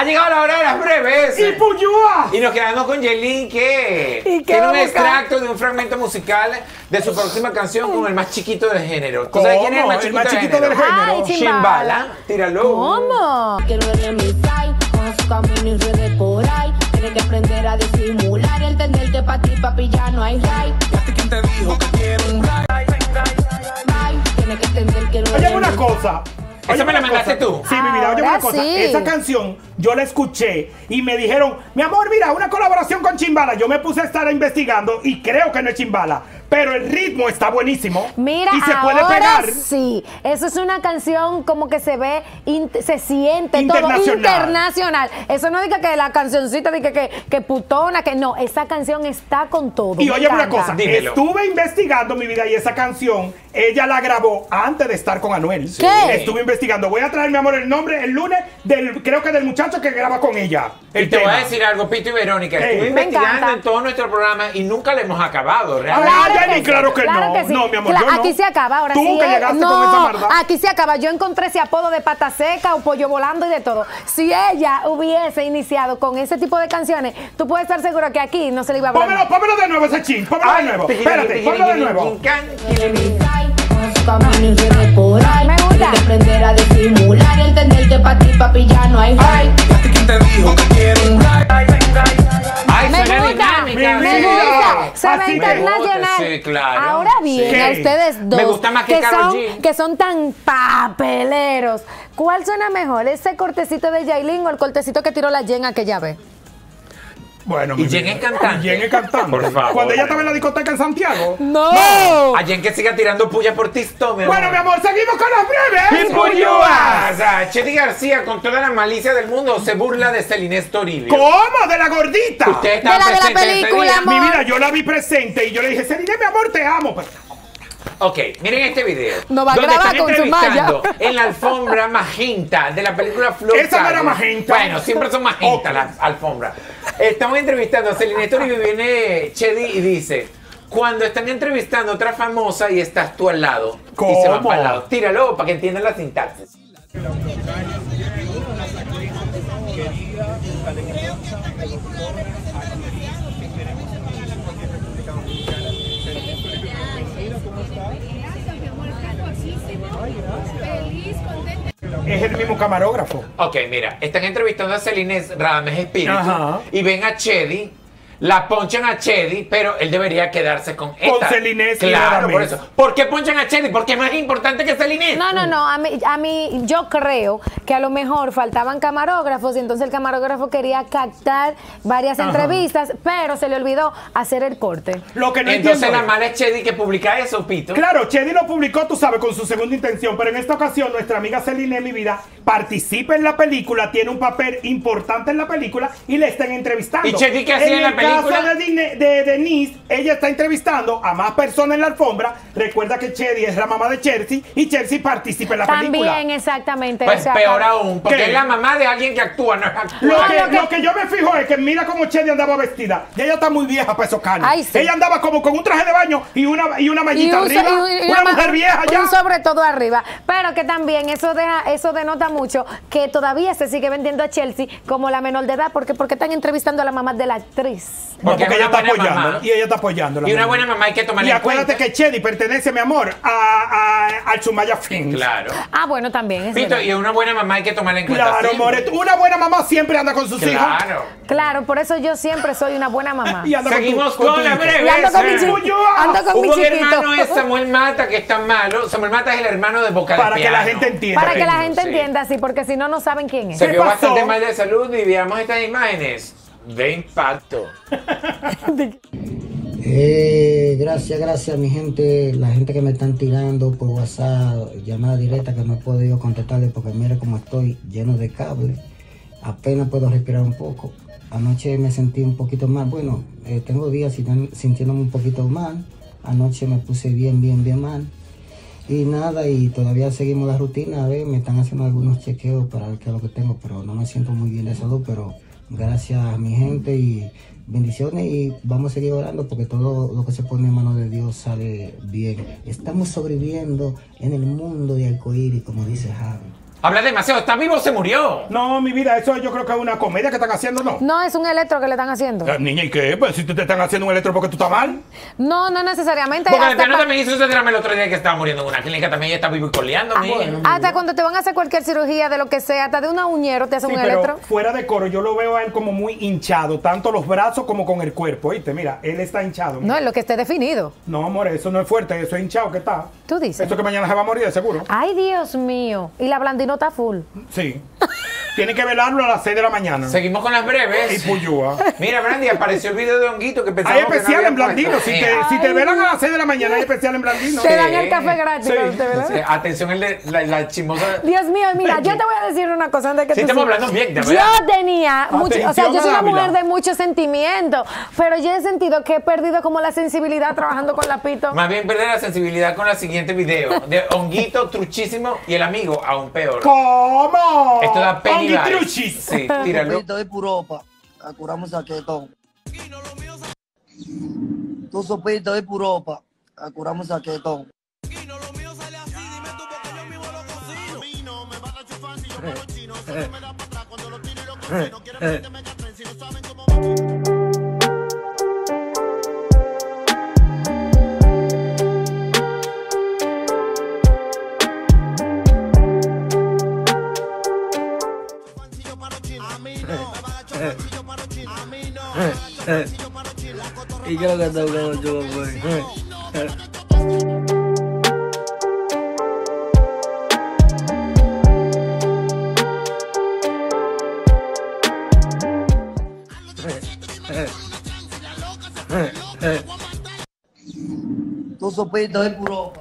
Ha llegado la hora de las breves. ¡Y Puyúa! Y nos quedamos con Yelin que ¿Y qué tiene un extracto de un fragmento musical de su próxima canción con el más chiquito del género. ¿Tú ¿Cómo? sabes quién es el más El chiquito, más chiquito del del género? género. Ay, Chimbala. chimbala. Tíralo. ¿Cómo? Que no eres mi side, con su camino y redes por ahí. Tienes que aprender a disimular y entender que para ti, papi, ya no hay right. ¿Quién te dijo que quiere un Right. Tienes que entender que no Oye, una cosa. Esa Oye, me la mandaste tú. Sí, mi vida, oye una cosa. sí. Esa canción yo la escuché y me dijeron, mi amor, mira, una colaboración con Chimbala. Yo me puse a estar investigando y creo que no es Chimbala, pero el ritmo está buenísimo. Mira, y se puede ahora pegar. sí. Eso es una canción como que se ve, se siente todo Internacional. internacional. Eso no diga que la cancioncita diga que, que putona, que no. Esa canción está con todo. Y me oye una cosa, Dímelo. estuve investigando mi vida y esa canción, ella la grabó antes de estar con Anuel. ¿Qué? Estuve investigando. Voy a traer, mi amor, el nombre el lunes del, creo que del muchacho que graba con ella. Y te voy a decir algo, Pito y Verónica. Ey. Estuve Me investigando encanta. en todo nuestro programa y nunca lo hemos acabado, realmente. Jenny, claro que no. sí. No, mi amor, Cla- yo no. Aquí se acaba, ahora Tú sí. que eh, llegaste no, con esa maldad. aquí se acaba. Yo encontré ese apodo de pata seca o pollo volando y de todo. Si ella hubiese iniciado con ese tipo de canciones, tú puedes estar seguro que aquí no se le iba a hablar. Pómelo, pómelo de nuevo ese chin, pómelo de nuevo. Espérate, ponlo de nuevo. Con su camino y redes por ahí. Me gusta. Tienes que aprender a disimular y entender que para ti, papi, ya no hay right. ¿Quién te dijo que internacional. sí, claro. Ahora bien, Sí. a ustedes dos Me gusta más que Karol son, G. que son tan papeleros, ¿cuál suena mejor? ¿Ese cortecito de Yailin o el cortecito que tiró la Jen aquella vez? Bueno, Y mi Jen es cantante. Y Jen es cantante. Por favor. Cuando ella estaba en la discoteca en Santiago. ¡No! Alguien que siga tirando puya por Tisto, mi Bueno, mi amor, seguimos con las breves. Puyúa. Chetty García, con toda la malicia del mundo, se burla de Celinés Toribio. ¿Cómo? De la gordita. Usted De estaba la de la ese película, amor. Mi vida, yo la vi presente y yo le dije, Celine, mi amor, te amo. Ok, miren este video. No va a donde grabar están con su entrevistando malla. En la alfombra magenta de la película Flow. Esa no era magenta. Bueno, siempre son magenta las alfombras. Estamos entrevistando a Celine Toribio y viene Chedi y dice. Cuando están entrevistando a otra famosa y estás tú al lado. Y se van ¿Cómo? para el lado. Tíralo para que entiendan la sintaxis. Es el mismo camarógrafo. Ok, mira, están entrevistando a Celine Radames Espíritu Ajá. y ven a Chedi, la ponchan a Chedi, pero él debería quedarse con esta. Celine y Claro, por eso. ¿Por qué ponchan a Chedi? Porque es más importante que Celine. No, no, no. A mí, a mí, yo creo que a lo mejor faltaban camarógrafos y entonces el camarógrafo quería captar varias Ajá. entrevistas, pero se le olvidó hacer el corte. Lo que no Entonces entiendo la es- mala es Chedi que publica eso, Pito. Claro, Chedi lo publicó, tú sabes, con su segunda intención, pero en esta ocasión nuestra amiga Celine, mi vida, participa en la película, tiene un papel importante en la película y le están entrevistando. ¿Y Chedi qué hacía en la el caso película? de, de Denise, ella está entrevistando a más personas en la alfombra. Recuerda que Chedi es la mamá de Chelsea y Chelsea participa en la película. También, exactamente. Pues o sea, peor aún, porque ¿Qué? es la mamá de alguien que actúa, no es Lo que, lo que- lo que yo me fijo es que mira cómo Chedi andaba vestida. Y ella está muy vieja para esos canes. Ay, sí. Ella andaba como con un traje de baño y una, y una Y mallita un arriba. y y una mujer vieja ya. Un sobre todo arriba. Pero que también eso deja, eso denota mucho que todavía se sigue vendiendo a Chelsea como la menor de edad. porque Porque están entrevistando a la mamá de la actriz. No, Porque es ella está apoyando. mamá. Y ella está apoyando. Y una buena mamá hay que tomarla Y en acuérdate cuenta. que Chedi pertenece, mi amor, a, a, al Sumaya Films. Claro. Ah, bueno, también. es Pito, y una buena mamá hay que tomarla en cuenta. Claro, siempre. Moret. Una buena mamá siempre anda con sus hijos. Claro. Claro, por eso yo siempre soy una buena mamá. Y con Seguimos tu- con la breve. Y ando con mi chiquito. Ando con mi Hubo un chiquito. hermano es Samuel Mata que está malo. Samuel Mata es el hermano de Boca de Para que la gente entienda. Para que la gente sí. entienda así, porque si no, no saben quién es. Se ¿Qué vio pasó? bastante mal de salud y veamos estas imágenes de impacto. Eh, gracias, gracias mi gente, la gente que me están tirando por WhatsApp, llamada directa que no he podido contestarle porque mire cómo estoy lleno de cable, apenas puedo respirar un poco. Anoche me sentí un poquito mal, bueno, eh, tengo días sinti- sintiéndome un poquito mal, anoche me puse bien, bien, bien mal. Y nada, y todavía seguimos la rutina, a ver, me están haciendo algunos chequeos para ver qué es lo que tengo, pero no me siento muy bien de salud, pero gracias mi gente y bendiciones y vamos a seguir orando porque todo lo que se pone en manos de Dios sale bien. Estamos sobreviviendo en el mundo de arcoíris, como dice Javi. Habla demasiado. ¿Está vivo o se murió? No, mi vida, eso yo creo que es una comedia que están haciendo, ¿no? No, es un electro que le están haciendo. Eh, Niña, ¿y qué? Pues si te, te están haciendo un electro porque tú estás mal. No, no necesariamente. Porque hasta no pa- también hizo ese drama el otro día que estaba muriendo en una clínica. También ella está vivo y coleando, Ah. Hasta cuando te van a hacer cualquier cirugía de lo que sea, hasta de una uñero te hacen Sí, un pero electro. fuera de coro, yo lo veo a él como muy hinchado, tanto los brazos como con el cuerpo. ¿Oíste? Mira, él está hinchado. No, es lo que esté definido. No, amor, eso no es fuerte, eso es hinchado que está. Tú dices. Eso que mañana se va a morir, de seguro. Ay, Dios mío. Y la blandinota full. Sí. Tiene que velarlo a las 6 de la mañana. Seguimos con las Y breves. puyúa. Mira, Brandy, apareció el video de Honguito que Hay que no especial había en Blandino. Si te, si te velan a las 6 de la mañana, hay especial en Blandino. Te Sí. dan el café gratis. Te Atención, el de la, la chismosa. Dios mío, mira, yo te voy a decir una cosa antes que Sí, tú estamos hablando bien, de verdad. Yo tenía mucho, o sea, yo soy una mujer de mucho sentimiento, pero yo he sentido que he perdido como la sensibilidad trabajando con la pito. Más bien perder la sensibilidad con el siguiente video de Honguito truchísimo y el amigo aún peor. ¿Cómo? Esto da pena. Truchis. Sí, tíralo. De puropa, a curamos saquetón. Tu sopito de puropa, a curamos saquetón. ¿Y lo que yo, pues? Tu sopito de puropa.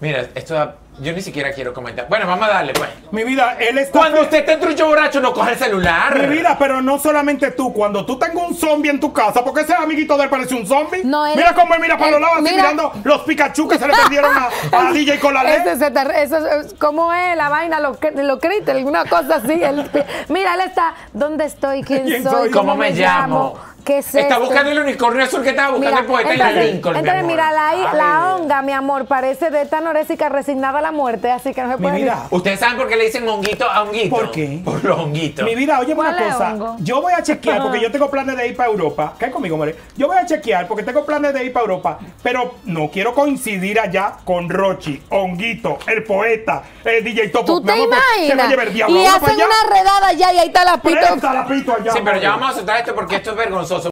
Mira, esto yo ni siquiera quiero comentar. Bueno, vamos a darle, pues. Mi vida, él está. Cuando usted esté trucho borracho, no coge el celular. Mi vida, pero no solamente tú, cuando tú tengas un zombie en tu casa, porque ese amiguito de él parece un zombie. No, él- mira cómo él mira para los lados, así mira. mirando los Pikachu que se le perdieron a, a DJ con la Ese ley. se te- eso es- ¿Cómo es la vaina? Los lo critters, una cosa así. Él- mira, él está. ¿Dónde estoy? ¿Quién, ¿Quién soy? soy? ¿Cómo me llamo? ¿Qué es Está esto? buscando el unicornio azul que estaba buscando el poeta en la entonces- Lincoln. mi entonces, amor. mira, la, Ay, la honga, mi amor, parece de esta norésica resignada a la muerte, así que no se Mi puede. vida, ¿Ustedes saben por qué le dicen honguito a honguito? ¿Por qué? Por los honguitos. Mi vida, oye una ¿Cuál es cosa. hongo? Yo voy a chequear porque yo tengo planes de ir para Europa. ¿Qué conmigo, More? Yo voy a chequear porque tengo planes de ir para Europa, pero no quiero coincidir allá con Rochi, Honguito, el poeta, el DJ Topo. ¿Tú Mi te amor, Se imaginas? Y hacen una redada allá y ahí está la pito. Presta la pito allá. Sí, pero ya vamos a soltar esto porque esto es vergonzoso.